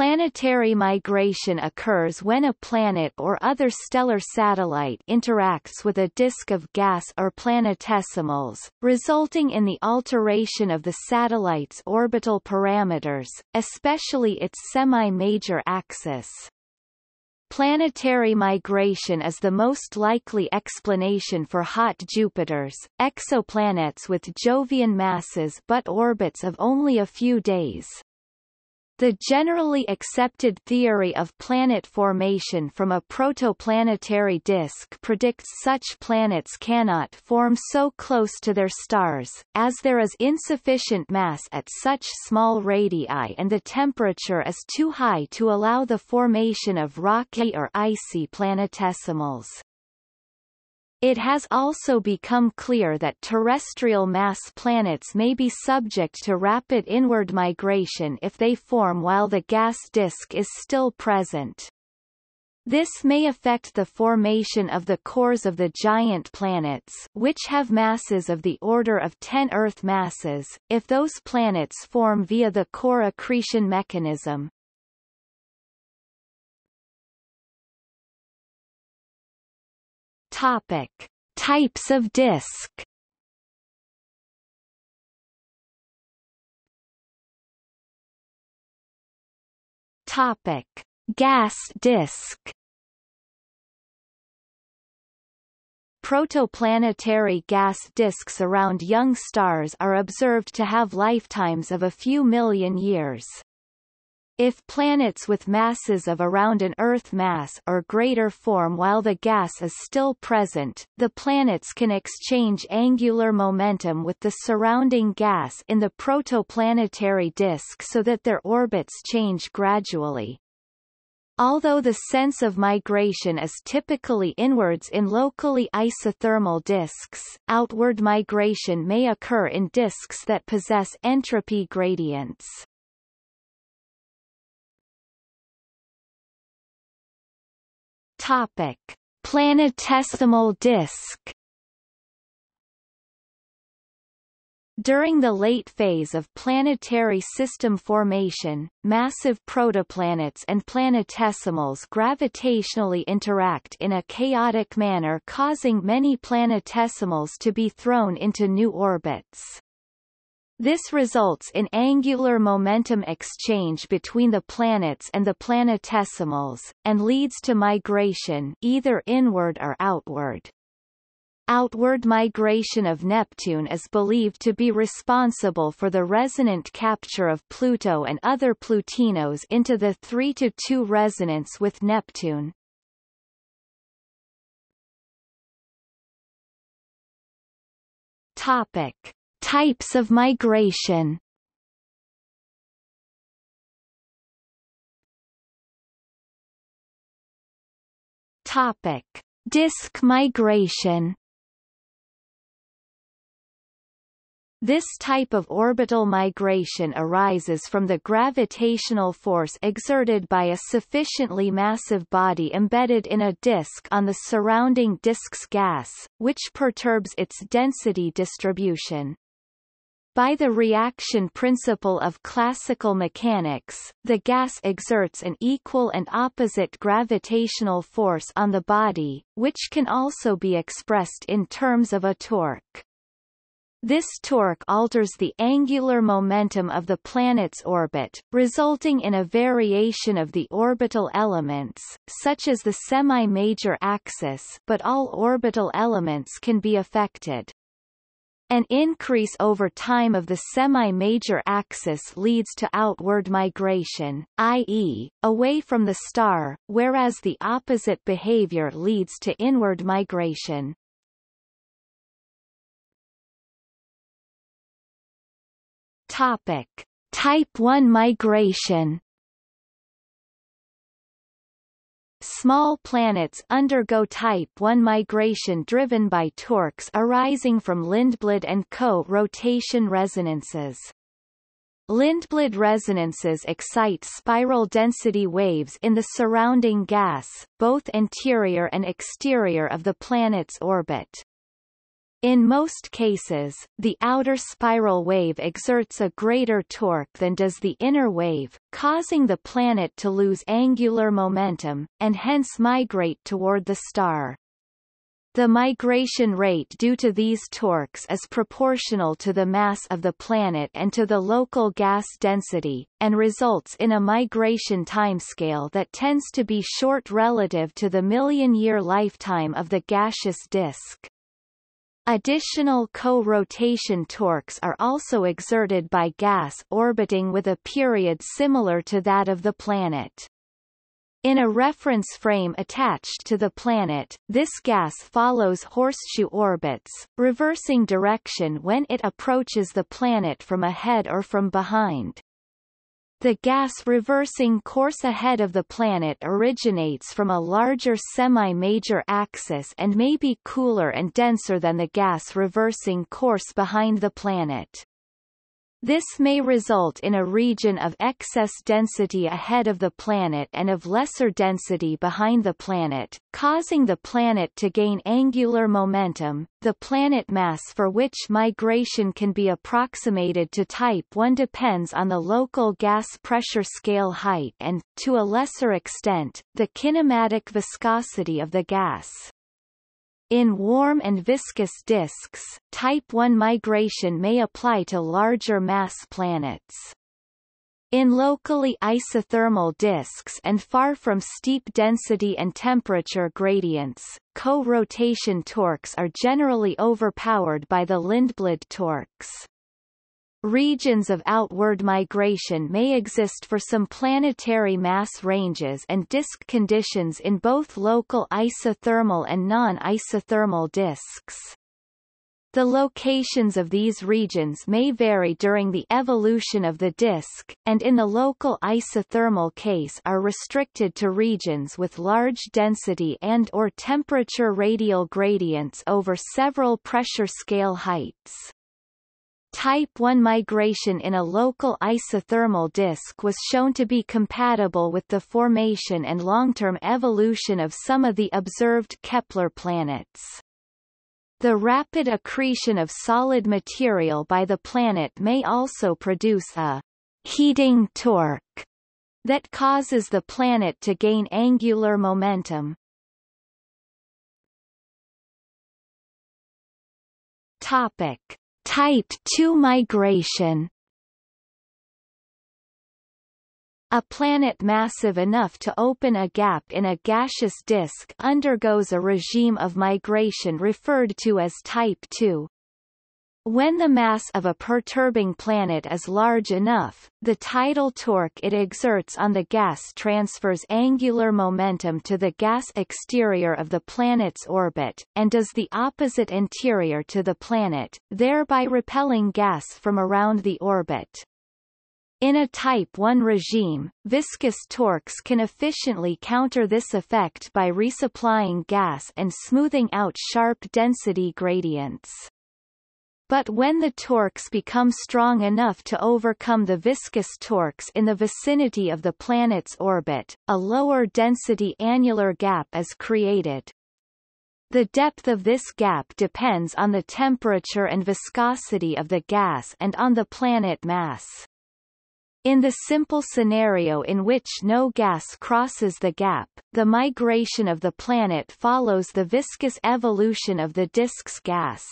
Planetary migration occurs when a planet or other stellar satellite interacts with a disk of gas or planetesimals, resulting in the alteration of the satellite's orbital parameters, especially its semi-major axis. Planetary migration is the most likely explanation for hot Jupiters, exoplanets with Jovian masses but orbits of only a few days. The generally accepted theory of planet formation from a protoplanetary disk predicts such planets cannot form so close to their stars, as there is insufficient mass at such small radii and the temperature is too high to allow the formation of rocky or icy planetesimals. It has also become clear that terrestrial mass planets may be subject to rapid inward migration if they form while the gas disk is still present. This may affect the formation of the cores of the giant planets which have masses of the order of 10 Earth masses, if those planets form via the core accretion mechanism. Topic: Types of disk. Topic: Gas disk. Protoplanetary gas disks around young stars are observed to have lifetimes of a few million years. If planets with masses of around an Earth mass or greater form while the gas is still present, the planets can exchange angular momentum with the surrounding gas in the protoplanetary disk so that their orbits change gradually. Although the sense of migration is typically inwards in locally isothermal disks, outward migration may occur in disks that possess entropy gradients. Topic: Planetesimal disk. During the late phase of planetary system formation, massive protoplanets and planetesimals gravitationally interact in a chaotic manner causing many planetesimals to be thrown into new orbits. This results in angular momentum exchange between the planets and the planetesimals, and leads to migration either inward or outward. Outward migration of Neptune is believed to be responsible for the resonant capture of Pluto and other Plutinos into the 3-2 resonance with Neptune. Topic. Types of migration Topic: Disk migration. This type of orbital migration arises from the gravitational force exerted by a sufficiently massive body embedded in a disk on the surrounding disk's gas, which perturbs its density distribution. By the reaction principle of classical mechanics, the gas exerts an equal and opposite gravitational force on the body, which can also be expressed in terms of a torque. This torque alters the angular momentum of the planet's orbit, resulting in a variation of the orbital elements, such as the semi-major axis but all orbital elements can be affected. An increase over time of the semi-major axis leads to outward migration, i.e., away from the star, whereas the opposite behavior leads to inward migration. Topic. Type 1 migration Small planets undergo type 1 migration driven by torques arising from Lindblad and co-rotation resonances. Lindblad resonances excite spiral density waves in the surrounding gas, both interior and exterior of the planet's orbit. In most cases, the outer spiral wave exerts a greater torque than does the inner wave, causing the planet to lose angular momentum, and hence migrate toward the star. The migration rate due to these torques is proportional to the mass of the planet and to the local gas density, and results in a migration timescale that tends to be short relative to the million-year lifetime of the gaseous disk. Additional co-rotation torques are also exerted by gas orbiting with a period similar to that of the planet. In a reference frame attached to the planet, this gas follows horseshoe orbits, reversing direction when it approaches the planet from ahead or from behind. The gas reversing course ahead of the planet originates from a larger semi-major axis and may be cooler and denser than the gas reversing course behind the planet. This may result in a region of excess density ahead of the planet and of lesser density behind the planet, causing the planet to gain angular momentum. The planet mass for which migration can be approximated to type 1 depends on the local gas pressure scale height and, to a lesser extent, the kinematic viscosity of the gas. In warm and viscous disks, Type 1 migration may apply to larger mass planets. In locally isothermal disks and far from steep density and temperature gradients, co-rotation torques are generally overpowered by the Lindblad torques. Regions of outward migration may exist for some planetary mass ranges and disk conditions in both local isothermal and non-isothermal disks. The locations of these regions may vary during the evolution of the disk, and in the local isothermal case are restricted to regions with large density and or temperature radial gradients over several pressure scale heights. Type 1 migration in a local isothermal disk was shown to be compatible with the formation and long-term evolution of some of the observed Kepler planets. The rapid accretion of solid material by the planet may also produce a heating torque that causes the planet to gain angular momentum. Topic. Type 2 migration A planet massive enough to open a gap in a gaseous disk undergoes a regime of migration referred to as Type 2. When the mass of a perturbing planet is large enough, the tidal torque it exerts on the gas transfers angular momentum to the gas exterior of the planet's orbit, and does the opposite interior to the planet, thereby repelling gas from around the orbit. In a Type 1 regime, viscous torques can efficiently counter this effect by resupplying gas and smoothing out sharp density gradients. But when the torques become strong enough to overcome the viscous torques in the vicinity of the planet's orbit, a lower density annular gap is created. The depth of this gap depends on the temperature and viscosity of the gas and on the planet mass. In the simple scenario in which no gas crosses the gap, the migration of the planet follows the viscous evolution of the disk's gas.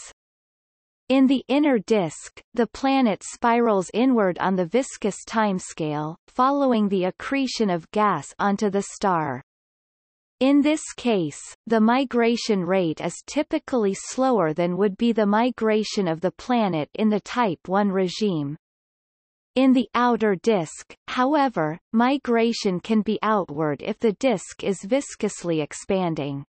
In the inner disk, the planet spirals inward on the viscous timescale, following the accretion of gas onto the star. In this case, the migration rate is typically slower than would be the migration of the planet in the Type 1 regime. In the outer disk, however, migration can be outward if the disk is viscously expanding.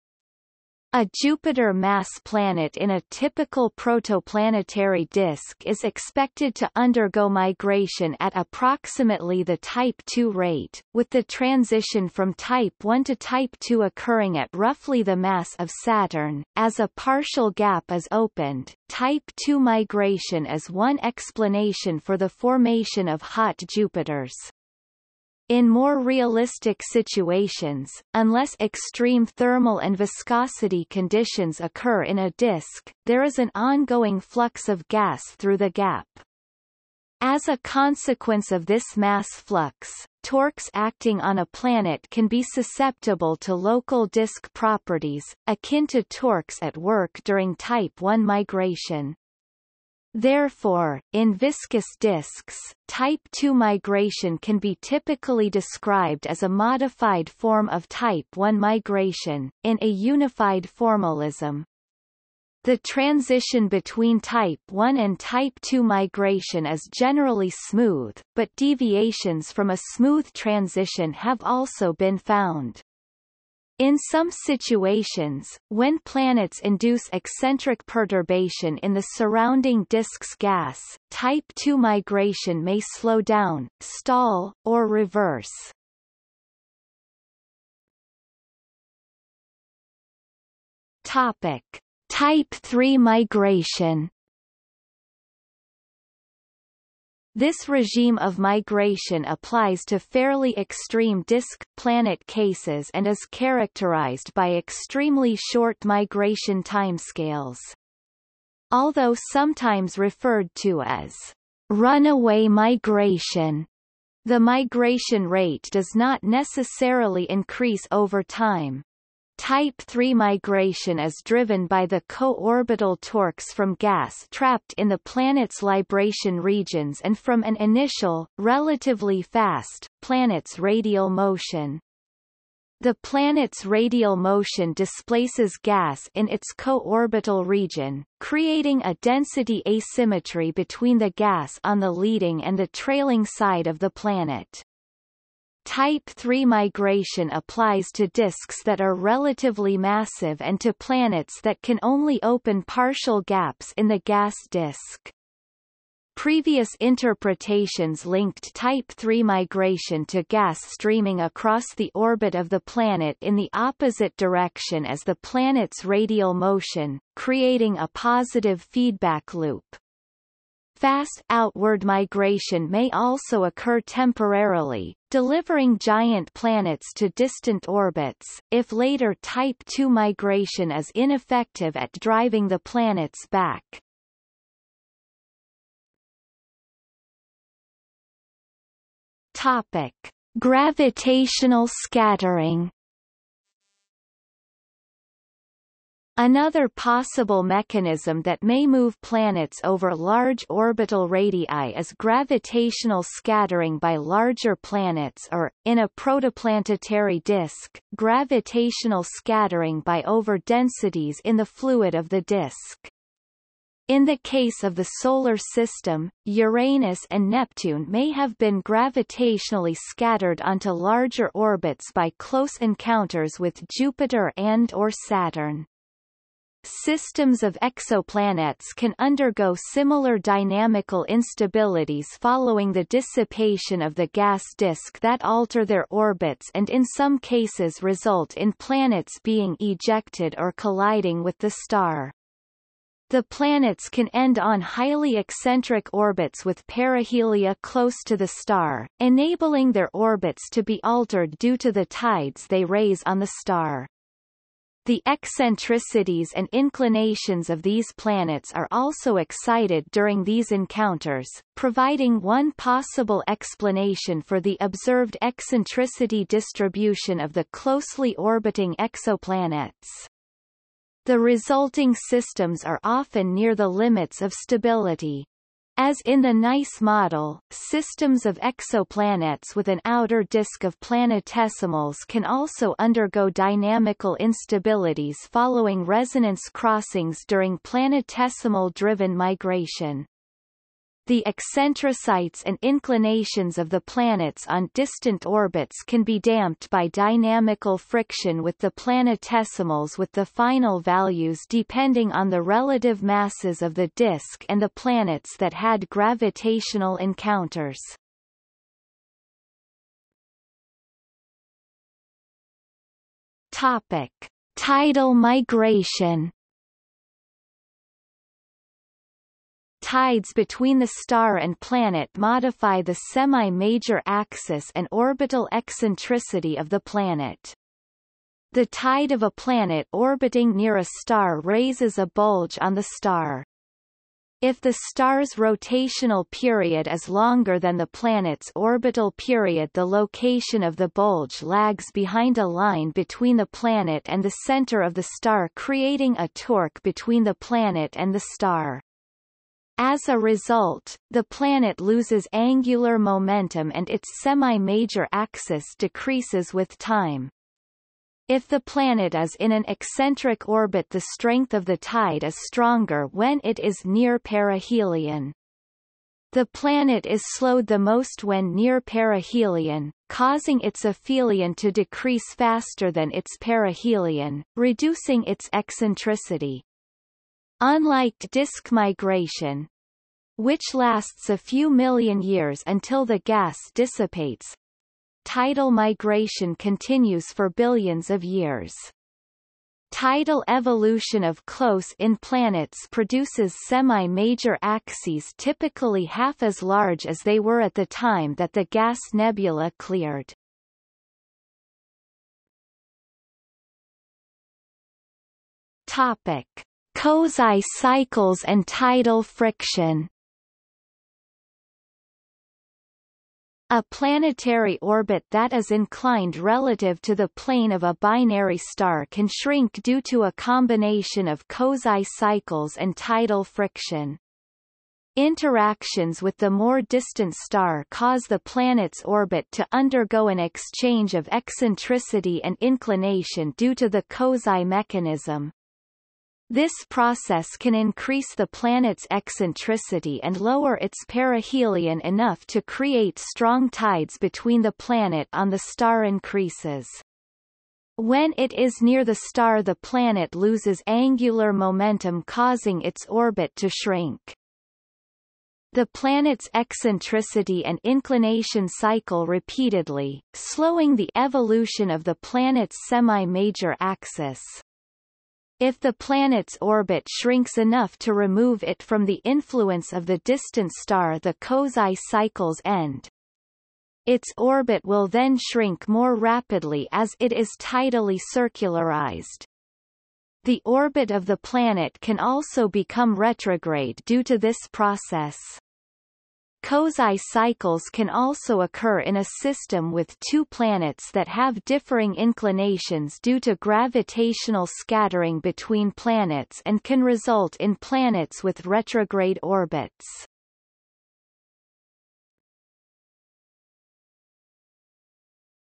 A Jupiter mass planet in a typical protoplanetary disk is expected to undergo migration at approximately the Type 2 rate, with the transition from Type 1 to Type 2 occurring at roughly the mass of Saturn. As a partial gap is opened, Type 2 migration is one explanation for the formation of hot Jupiters. In more realistic situations, unless extreme thermal and viscosity conditions occur in a disk, there is an ongoing flux of gas through the gap. As a consequence of this mass flux, torques acting on a planet can be susceptible to local disk properties, akin to torques at work during Type 1 migration. Therefore, in viscous disks, Type 2 migration can be typically described as a modified form of Type 1 migration, in a unified formalism. The transition between Type 1 and Type 2 migration is generally smooth, but deviations from a smooth transition have also been found. In some situations, when planets induce eccentric perturbation in the surrounding disk's gas, Type 2 migration may slow down, stall, or reverse. Topic. Type 3 migration This regime of migration applies to fairly extreme disk-planet cases and is characterized by extremely short migration timescales. Although sometimes referred to as runaway migration, the migration rate does not necessarily increase over time. Type 3 migration is driven by the co-orbital torques from gas trapped in the planet's libration regions and from an initial, relatively fast, planet's radial motion. The planet's radial motion displaces gas in its co-orbital region, creating a density asymmetry between the gas on the leading and the trailing side of the planet. Type 3 migration applies to disks that are relatively massive and to planets that can only open partial gaps in the gas disk. Previous interpretations linked Type 3 migration to gas streaming across the orbit of the planet in the opposite direction as the planet's radial motion, creating a positive feedback loop. Fast outward migration may also occur temporarily, delivering giant planets to distant orbits, if later Type 2 migration is ineffective at driving the planets back. Topic. Gravitational scattering Another possible mechanism that may move planets over large orbital radii is gravitational scattering by larger planets or, in a protoplanetary disk, gravitational scattering by overdensities in the fluid of the disk. In the case of the Solar System, Uranus and Neptune may have been gravitationally scattered onto larger orbits by close encounters with Jupiter and or Saturn. Systems of exoplanets can undergo similar dynamical instabilities following the dissipation of the gas disk that alter their orbits and in some cases result in planets being ejected or colliding with the star. The planets can end on highly eccentric orbits with perihelia close to the star, enabling their orbits to be altered due to the tides they raise on the star. The eccentricities and inclinations of these planets are also excited during these encounters, providing one possible explanation for the observed eccentricity distribution of the closely orbiting exoplanets. The resulting systems are often near the limits of stability. As in the Nice model, systems of exoplanets with an outer disk of planetesimals can also undergo dynamical instabilities following resonance crossings during planetesimal-driven migration. The eccentricities and inclinations of the planets on distant orbits can be damped by dynamical friction with the planetesimals with the final values depending on the relative masses of the disk and the planets that had gravitational encounters. Topic. Tidal migration tides between the star and planet modify the semi-major axis and orbital eccentricity of the planet. The tide of a planet orbiting near a star raises a bulge on the star. If the star's rotational period is longer than the planet's orbital period the location of the bulge lags behind a line between the planet and the center of the star creating a torque between the planet and the star. As a result, the planet loses angular momentum and its semi-major axis decreases with time. If the planet is in an eccentric orbit the strength of the tide is stronger when it is near perihelion. The planet is slowed the most when near perihelion, causing its aphelion to decrease faster than its perihelion, reducing its eccentricity. Unlike disk migration, which lasts a few million years until the gas dissipates, tidal migration continues for billions of years. Tidal evolution of close-in planets produces semi-major axes typically half as large as they were at the time that the gas nebula cleared. Topic. Kozai cycles and tidal friction A planetary orbit that is inclined relative to the plane of a binary star can shrink due to a combination of Kozai cycles and tidal friction. Interactions with the more distant star cause the planet's orbit to undergo an exchange of eccentricity and inclination due to the Kozai mechanism. This process can increase the planet's eccentricity and lower its perihelion enough to create strong tides between the planet on the star increases. When it is near the star the planet loses angular momentum causing its orbit to shrink. The planet's eccentricity and inclination cycle repeatedly, slowing the evolution of the planet's semi-major axis. If the planet's orbit shrinks enough to remove it from the influence of the distant star the Kozai cycles end. Its orbit will then shrink more rapidly as it is tidally circularized. The orbit of the planet can also become retrograde due to this process. Kozai cycles can also occur in a system with two planets that have differing inclinations due to gravitational scattering between planets and can result in planets with retrograde orbits.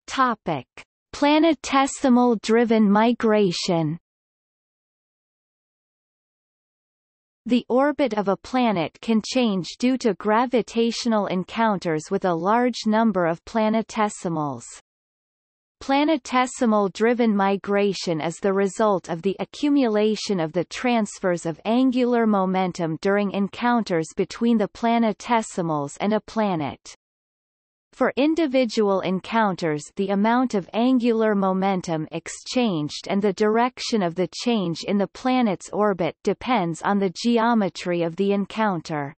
Topic: Planetesimal-driven migration The orbit of a planet can change due to gravitational encounters with a large number of planetesimals. Planetesimal-driven migration is the result of the accumulation of the transfers of angular momentum during encounters between the planetesimals and a planet. For individual encounters the amount of angular momentum exchanged and the direction of the change in the planet's orbit depends on the geometry of the encounter.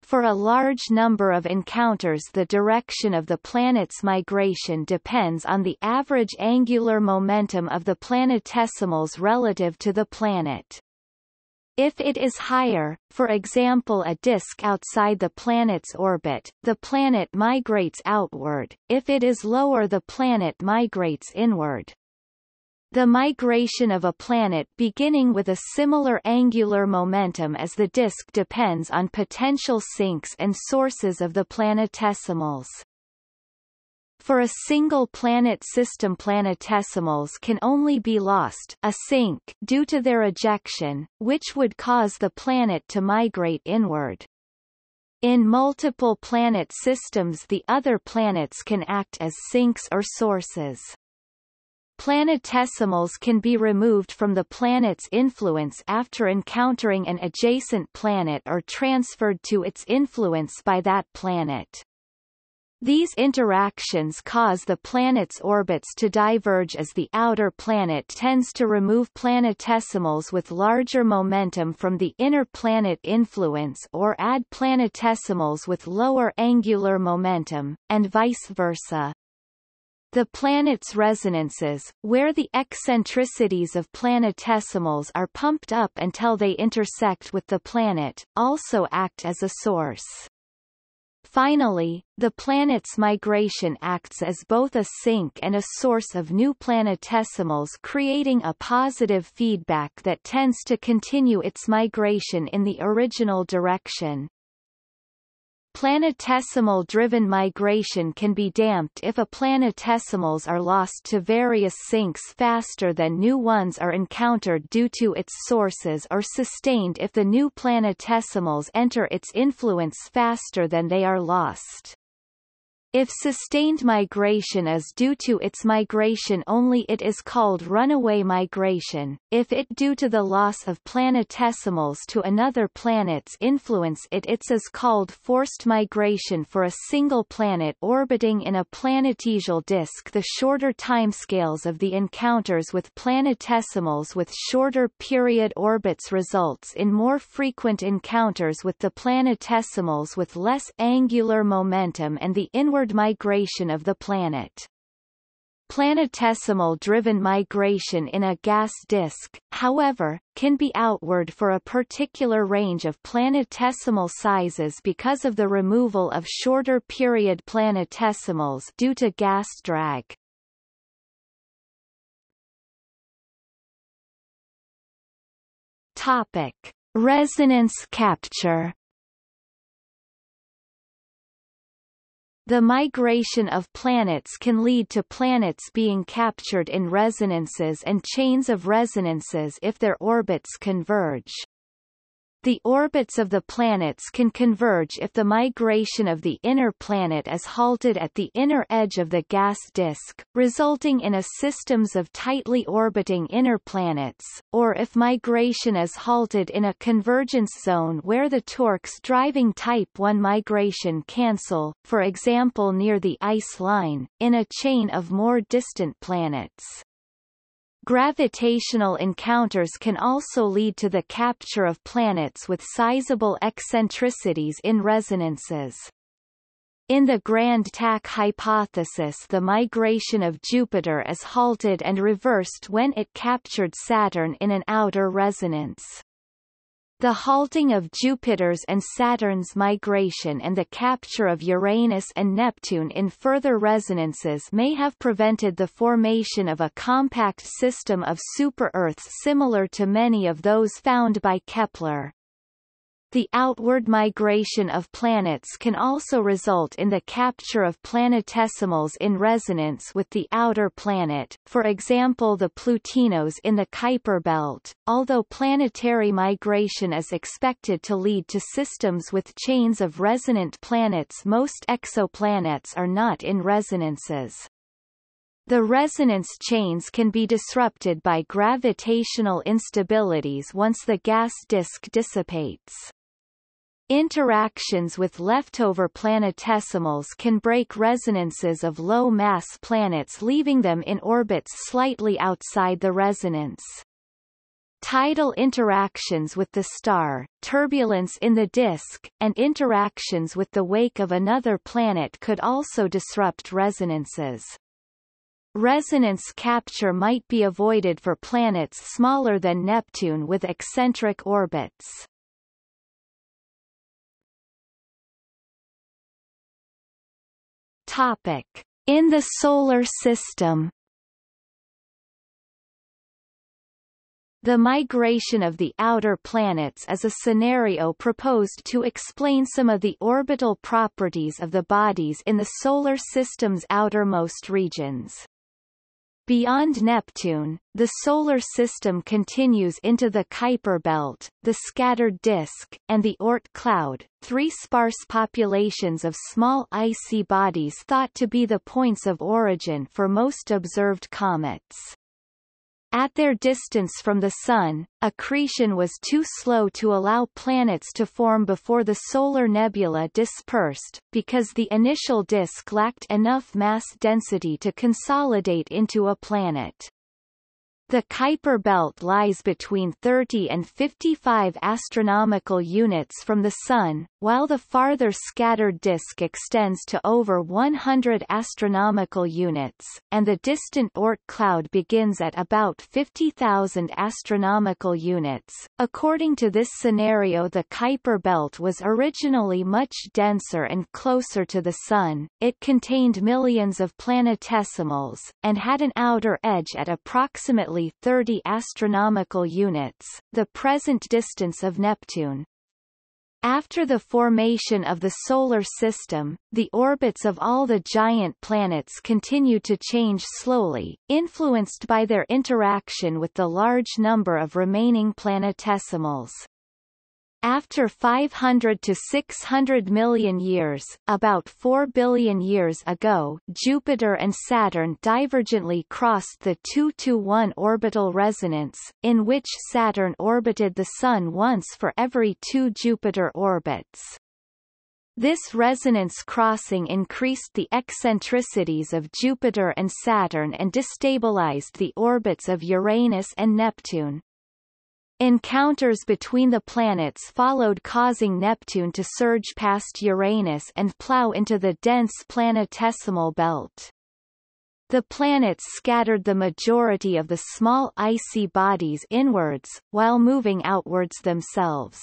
For a large number of encounters the direction of the planet's migration depends on the average angular momentum of the planetesimals relative to the planet. If it is higher, for example a disk outside the planet's orbit, the planet migrates outward, if it is lower the planet migrates inward. The migration of a planet beginning with a similar angular momentum as the disk depends on potential sinks and sources of the planetesimals. For a single planet system planetesimals can only be lost a sink due to their ejection, which would cause the planet to migrate inward. In multiple planet systems the other planets can act as sinks or sources. Planetesimals can be removed from the planet's influence after encountering an adjacent planet or transferred to its influence by that planet. These interactions cause the planet's orbits to diverge as the outer planet tends to remove planetesimals with larger momentum from the inner planet influence or add planetesimals with lower angular momentum, and vice versa. The planet's resonances, where the eccentricities of planetesimals are pumped up until they intersect with the planet, also act as a source. Finally, the planet's migration acts as both a sink and a source of new planetesimals creating a positive feedback that tends to continue its migration in the original direction. Planetesimal-driven migration can be damped if a planetesimals are lost to various sinks faster than new ones are encountered due to its sources or sustained if the new planetesimals enter its influence faster than they are lost. If sustained migration is due to its migration only it is called runaway migration, if it due to the loss of planetesimals to another planet's influence it its called forced migration for a single planet orbiting in a planetesimal disk. The shorter timescales of the encounters with planetesimals with shorter period orbits results in more frequent encounters with the planetesimals with less angular momentum and the inward migration of the planet. Planetesimal-driven migration in a gas disk, however, can be outward for a particular range of planetesimal sizes because of the removal of shorter period planetesimals due to gas drag. Topic: Resonance capture The migration of planets can lead to planets being captured in resonances and chains of resonances if their orbits converge. The orbits of the planets can converge if the migration of the inner planet is halted at the inner edge of the gas disk, resulting in a systems of tightly orbiting inner planets, or if migration is halted in a convergence zone where the torques driving Type 1 migration cancel, for example near the ice line, in a chain of more distant planets. Gravitational encounters can also lead to the capture of planets with sizable eccentricities in resonances. In the Grand Tack hypothesis the migration of Jupiter is halted and reversed when it captured Saturn in an outer resonance. The halting of Jupiter's and Saturn's migration and the capture of Uranus and Neptune in further resonances may have prevented the formation of a compact system of super-Earths similar to many of those found by Kepler. The outward migration of planets can also result in the capture of planetesimals in resonance with the outer planet, for example the Plutinos in the Kuiper belt, although planetary migration is expected to lead to systems with chains of resonant planets most exoplanets are not in resonances. The resonance chains can be disrupted by gravitational instabilities once the gas disk dissipates. Interactions with leftover planetesimals can break resonances of low-mass planets leaving them in orbits slightly outside the resonance. Tidal interactions with the star, turbulence in the disk, and interactions with the wake of another planet could also disrupt resonances. Resonance capture might be avoided for planets smaller than Neptune with eccentric orbits. Topic. In the Solar System The migration of the outer planets is a scenario proposed to explain some of the orbital properties of the bodies in the Solar System's outermost regions. Beyond Neptune, the Solar System continues into the Kuiper belt, the scattered disk, and the Oort cloud, three sparse populations of small icy bodies thought to be the points of origin for most observed comets. At their distance from the Sun, accretion was too slow to allow planets to form before the solar nebula dispersed, because the initial disk lacked enough mass density to consolidate into a planet. The Kuiper belt lies between 30 and 55 astronomical units from the Sun, while the farther scattered disk extends to over 100 astronomical units, and the distant Oort cloud begins at about 50,000 astronomical units. According to this scenario the Kuiper belt was originally much denser and closer to the Sun, it contained millions of planetesimals, and had an outer edge at approximately 30 astronomical units, the present distance of Neptune. After the formation of the Solar System, the orbits of all the giant planets continued to change slowly, influenced by their interaction with the large number of remaining planetesimals. After 500 to 600 million years, about 4 billion years ago, Jupiter and Saturn divergently crossed the 2-to-1 orbital resonance, in which Saturn orbited the Sun once for every two Jupiter orbits. This resonance crossing increased the eccentricities of Jupiter and Saturn and destabilized the orbits of Uranus and Neptune. Encounters between the planets followed causing Neptune to surge past Uranus and plow into the dense planetesimal belt. The planets scattered the majority of the small icy bodies inwards, while moving outwards themselves.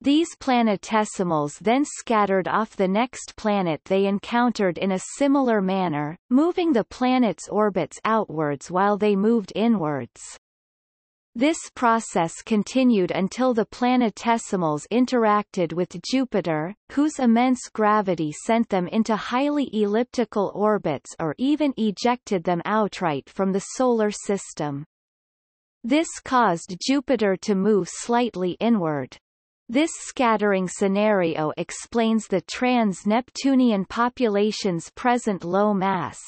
These planetesimals then scattered off the next planet they encountered in a similar manner, moving the planet's orbits outwards while they moved inwards. This process continued until the planetesimals interacted with Jupiter, whose immense gravity sent them into highly elliptical orbits or even ejected them outright from the Solar System. This caused Jupiter to move slightly inward. This scattering scenario explains the trans-Neptunian population's present low mass.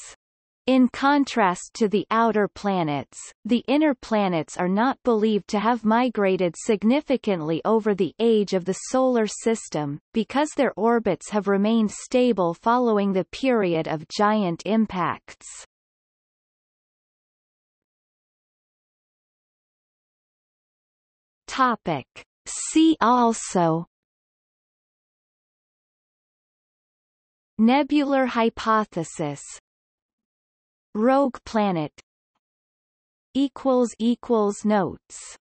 In contrast to the outer planets, the inner planets are not believed to have migrated significantly over the age of the Solar System, because their orbits have remained stable following the period of giant impacts. Topic. See also Nebular hypothesis Rogue Planet equals equals notes